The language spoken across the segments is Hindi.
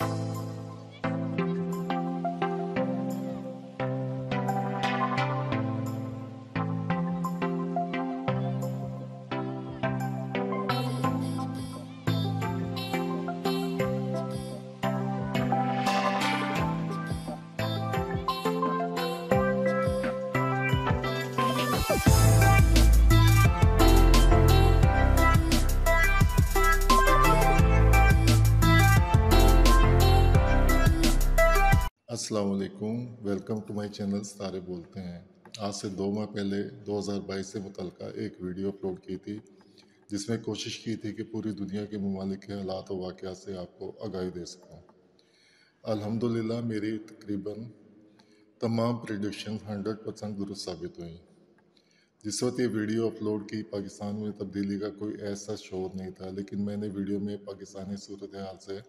you वालेकुम। वेलकम टू माई चैनल, सारे बोलते हैं। आज से दो माह पहले 2022 से मुतल एक वीडियो अपलोड की थी, जिसमें कोशिश की थी कि पूरी दुनिया के ममालिक के हालात और वाक़ से आपको आगाही दे सकूँ। अल्हम्दुलिल्लाह, मेरी तकरीबन तमाम प्रडिक्शन 100 परसेंट दुरुस्त साबित हुई। जिस वक्त ये वीडियो अपलोड की, पाकिस्तान में तब्दीली का कोई ऐसा शोर नहीं था, लेकिन मैंने वीडियो में पाकिस्तानी सूरत हाल से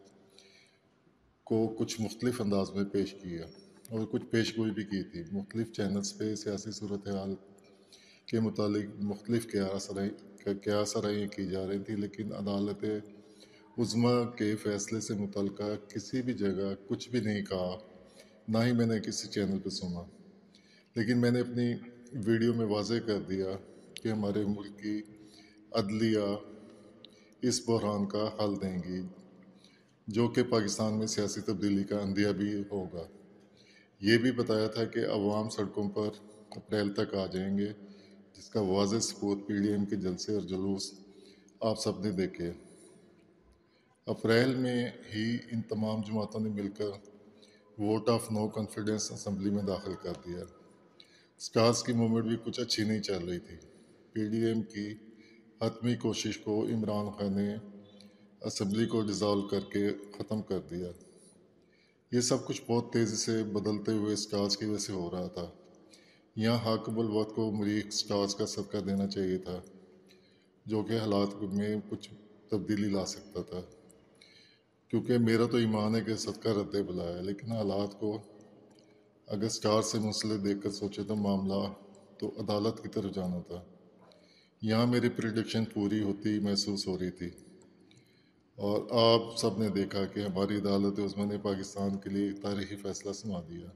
को कुछ मुख्तलिफ़ अंदाज में पेश किया और कुछ पेश गोई भी की थी। मुख्तलिफ़ चैनल्स पर सियासी सूरत हाल के मुतालिक मुख्तलिफ़ क्या सराइयाँ की जा रही थी, लेकिन अदालत उज़मा के फ़ैसले से मुतल किसी भी जगह कुछ भी नहीं कहा, ना ही मैंने किसी चैनल पर सुना। लेकिन मैंने अपनी वीडियो में वाज कर दिया कि हमारे मुल्क की अदलिया इस बहरान का हल देंगी। जो कि पाकिस्तान में सियासी तब्दीली का अंदिया भी होगा। ये भी बताया था कि अवाम सड़कों पर अप्रैल तक आ जाएँगे, जिसका वाज सबूत पी डी एम के जलसे और जुलूस आप सबने देखे। अप्रैल में ही इन तमाम जमातों ने मिलकर vote of no confidence assembly में दाखिल कर दिया। स्टार्स की मूवमेंट भी कुछ अच्छी नहीं चल रही थी। पी डी एम की हतमी कोशिश को इमरान खान ने असम्बली को डिज़ोल्व करके ख़त्म कर दिया। ये सब कुछ बहुत तेज़ी से बदलते हुए स्टार्स की वजह से हो रहा था। यहाँ हाकबुल वक्त को मरीक स्टार्स का सदका देना चाहिए था, जो कि हालात में कुछ तब्दीली ला सकता था। क्योंकि मेरा तो ईमान है कि सदका रद्द बुलाया लेकिन हालात को अगर स्टार से मसले देख कर सोचे तो मामला तो अदालत की तरफ़ जाना था। यहाँ मेरी प्रिडिक्शन पूरी होती, महसूस हो रही थी। और आप सबने देखा कि हमारी अदालत उज़मा ने पाकिस्तान के लिए तारीखी फ़ैसला सुना दिया।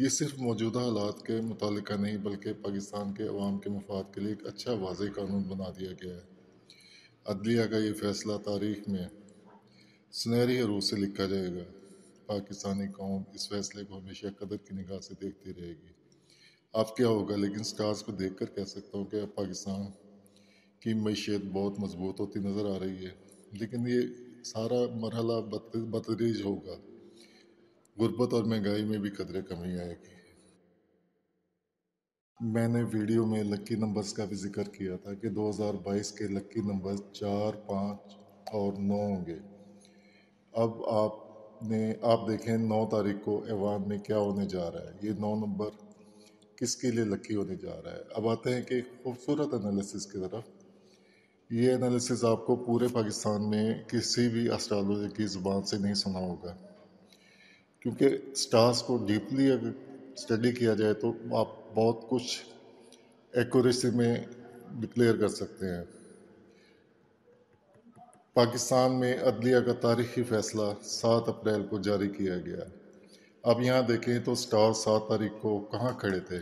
ये सिर्फ़ मौजूदा हालात के मुतल नहीं, बल्कि पाकिस्तान के अवाम के मफाद के लिए एक अच्छा वाज कानून बना दिया गया है। अदलिया का ये फ़ैसला तारीख में सुनहरी हरूफ से लिखा जाएगा। पाकिस्तानी कौम इस फैसले को हमेशा कदर की निगाह से देखती रहेगी। अब क्या होगा, लेकिन स्टार्स को देख कर कह सकता हूँ कि अब पाकिस्तान की मीशत बहुत मज़बूत होती नज़र आ रही है। लेकिन ये सारा मरहला बतरीज होगा। गुर्बत और महँगाई में भी कदरे कमी आएगी। मैंने वीडियो में लक्की नंबर्स का भी ज़िक्र किया था कि 2022 के लक्की नंबर्स चार, पाँच और नौ होंगे। अब आपने, आप देखें नौ तारीख को ऐवान में क्या होने जा रहा है। ये नौ नंबर किसके लिए लक्की होने जा रहा है? अब आते हैं कि खूबसूरत एनालिसिस की तरफ़। ये एनालिसिस आपको पूरे पाकिस्तान में किसी भी एस्ट्रोलॉजी की ज़ुबान से नहीं सुना होगा। क्योंकि स्टार्स को डीपली अगर स्टडी किया जाए तो आप बहुत कुछ एक्यूरेसी में डिक्लेयर कर सकते हैं। पाकिस्तान में अदलिया का तारीखी फ़ैसला सात अप्रैल को जारी किया गया। अब यहाँ देखें तो स्टार सात तारीख को कहाँ खड़े थे?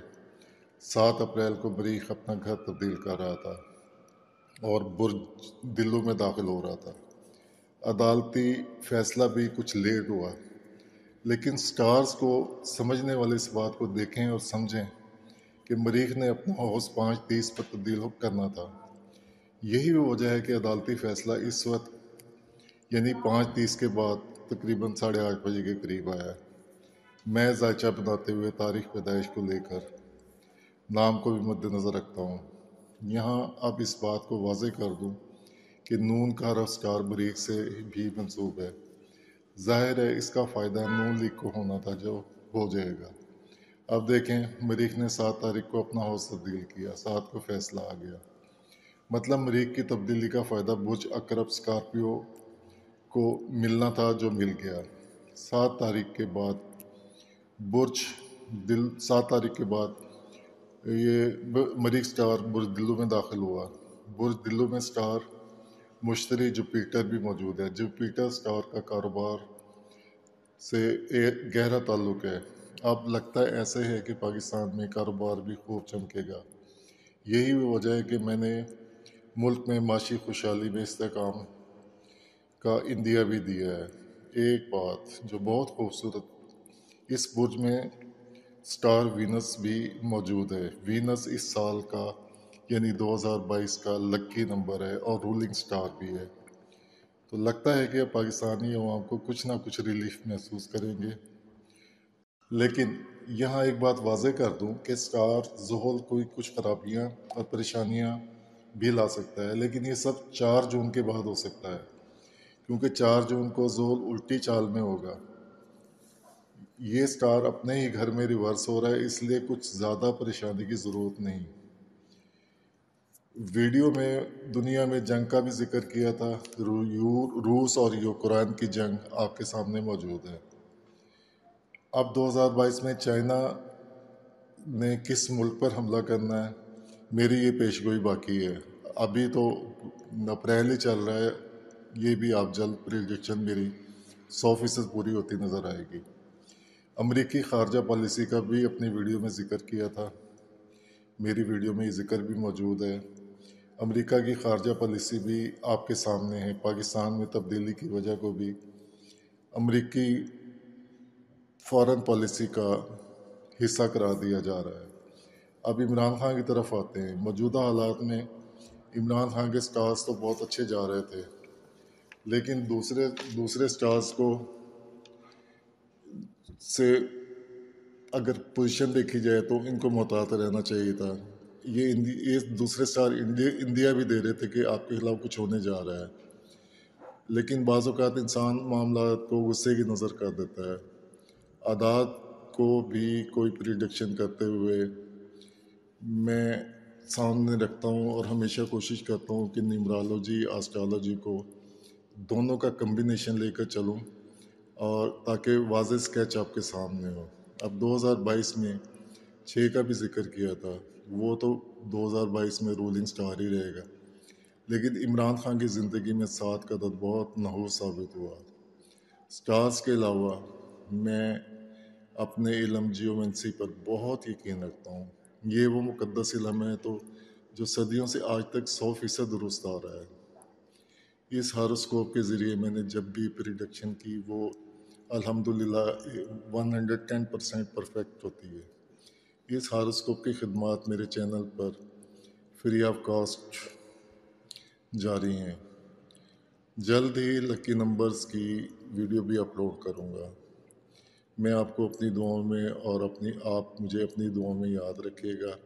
सात अप्रैल को बरीक अपना घर तब्दील कर रहा था। और बुर्ज दिल्लू में दाखिल हो रहा था। अदालती फैसला भी कुछ लेट हुआ, लेकिन स्टार्स को समझने वाले इस बात को देखें और समझें कि मरीख ने अपना हौस पाँच तीस पर तब्दील करना था। यही वो वजह है कि अदालती फ़ैसला इस वक्त, यानी पाँच तीस के बाद, तकरीबन साढ़े आठ बजे के करीब आया है। मैं जायचा बनाते हुए तारीख पैदाइश को लेकर, नाम को भी मद्देनज़र रखता हूँ। यहाँ अब इस बात को वाज कर दूँ कि नून का रफ्तार बरीक से भी मंसूब है। ज़ाहिर है इसका फ़ायदा नून लीग को होना था जो हो जाएगा। अब देखें मरीक ने सात तारीख को अपना हाउस तब्दील किया, सात को फैसला आ गया। मतलब मरीक की तब्दीली का फ़ायदा बुज अकरब स्कॉर्पियो को मिलना था जो मिल गया। सात तारीख के बाद बुर्ज दिल, सात तारीख के बाद ये मरीक स्टार बुर्ज दिल्लू में दाखिल हुआ। बुर्ज दिल्लू में स्टार मुश्तरी जुपिटर भी मौजूद है। जुपिटर स्टार का कारोबार से एक गहरा ताल्लुक़ है। अब लगता है ऐसे है कि पाकिस्तान में कारोबार भी खूब चमकेगा। यही वजह है कि मैंने मुल्क में माशी खुशहाली में इसकाम का इंदिया भी दिया है। एक बात जो बहुत खूबसूरत, इस बुर्ज में स्टार वीनस भी मौजूद है। वीनस इस साल का, यानी 2022 का लक्की नंबर है और रूलिंग स्टार भी है। तो लगता है कि अब पाकिस्तानी अवाम को कुछ ना कुछ रिलीफ महसूस करेंगे। लेकिन यहाँ एक बात वाजे कर दूँ कि स्टार जहल कोई कुछ खराबियाँ और परेशानियाँ भी ला सकता है, लेकिन ये सब चार जून के बाद हो सकता है, क्योंकि चार जून को जोल उल्टी चाल में होगा। ये स्टार अपने ही घर में रिवर्स हो रहा है, इसलिए कुछ ज़्यादा परेशानी की ज़रूरत नहीं। वीडियो में, दुनिया में जंग का भी ज़िक्र किया था। रूस और यूक्रेन की जंग आपके सामने मौजूद है। अब 2022 में चाइना ने किस मुल्क पर हमला करना है, मेरी ये पेशगोई बाकी है। अभी तो अप्रैल ही चल रहा है, ये भी आप जल्द प्रिडिक्शन मेरी सौ फ़ीसद पूरी होती नज़र आएगी। अमरीकी खारजा पॉलिसी का भी अपनी वीडियो में ज़िक्र किया था। मेरी वीडियो में ये ज़िक्र भी मौजूद है। अमेरिका की खारजा पॉलिसी भी आपके सामने है, पाकिस्तान में तब्दीली की वजह को भी। अमरीकी फॉरेन पॉलिसी का हिस्सा करा दिया जा रहा है। अब इमरान खान की तरफ़ आते हैं। मौजूदा हालात में इमरान खान के स्टार्स तो बहुत अच्छे जा रहे थे, लेकिन दूसरे दूसरे स्टार्स को से अगर पोजीशन देखी जाए तो इनको मोहतात रहना चाहिए था। ये ये दूसरे स्टार इंडिया इंडिया भी दे रहे थे कि आपके खिलाफ कुछ होने जा रहा है। लेकिन बाज़ात इंसान मामला को गुस्से की नज़र कर देता है। आदात को भी कोई प्रिडिक्शन करते हुए मैं सामने रखता हूँ और हमेशा कोशिश करता हूँ कि निमरालोजी आस्ट्रोलॉजी को दोनों का कम्बिनेशन लेकर चलूँ। और ताकि वाज स्केच आपके सामने हो। अब 2022 में छः का भी ज़िक्र किया था, वो तो 2022 में रूलिंग स्टार ही रहेगा। लेकिन इमरान खान की ज़िंदगी में सात का दद बहुत नहूर साबित हुआ। स्टार्स के अलावा मैं अपने इलम जियोमेंसी पर बहुत यकीन रखता हूँ। ये वो मुकदस इलम है तो जो सदियों से आज तक सौ फ़ीसद दुरुस्त आ रहा है। इस हारोस्कोप के ज़रिए मैंने जब भी प्रिडक्शन की, वो अल्हम्दुलिल्लाह 110 परसेंट परफेक्ट होती है। इस हारोस्कोप की खदमात मेरे चैनल पर फ्री ऑफ़ कॉस्ट जारी हैं। जल्द ही लकी नंबर्स की वीडियो भी अपलोड करूँगा। मैं आपको अपनी दुआओं में और अपनी, आप मुझे अपनी दुआओं में याद रखिएगा।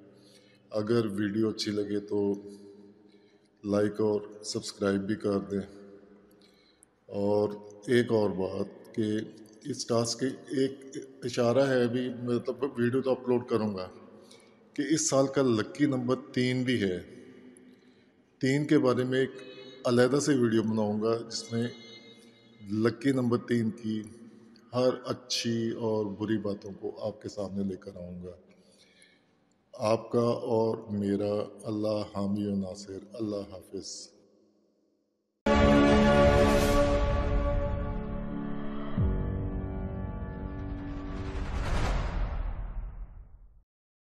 अगर वीडियो अच्छी लगे तो लाइक और सब्सक्राइब भी कर दें। और एक और बात कि इस टास्क के एक इशारा है अभी मतलब वीडियो तो अपलोड करूँगा, कि इस साल का लक्की नंबर तीन भी है। तीन के बारे में एक अलहदा से वीडियो बनाऊँगा, जिसमें लक्की नंबर तीन की हर अच्छी और बुरी बातों को आपके सामने लेकर आऊँगा। आपका और मेरा अल्लाह हामी नासिर अल्लाह हाफिज़।